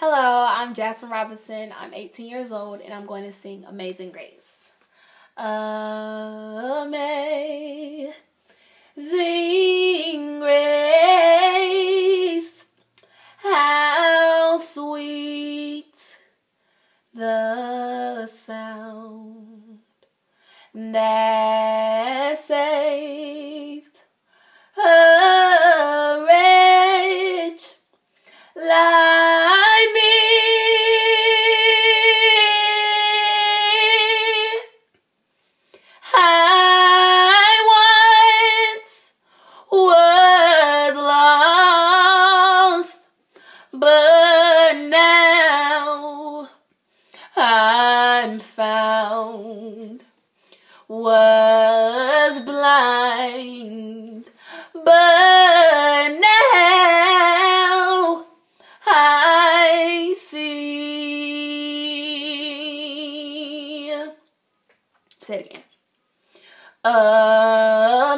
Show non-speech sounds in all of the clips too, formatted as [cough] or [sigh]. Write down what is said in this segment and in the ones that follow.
Hello, I'm Jasmine Robinson. I'm 18 years old and I'm going to sing Amazing Grace. Amazing Grace, how sweet the sound that but now I'm found. Was blind, but now I see. Say it again. Amazing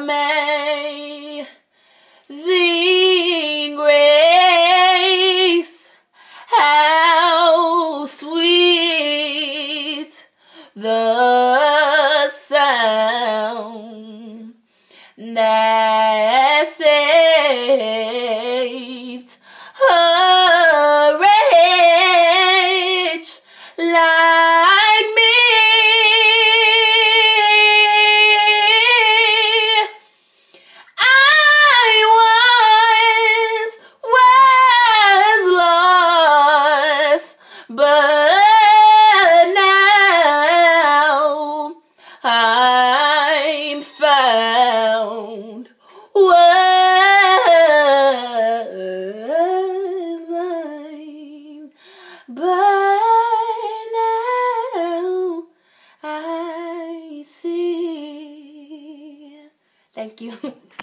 but now I'm found. Was blind, but now I see. Thank you. [laughs]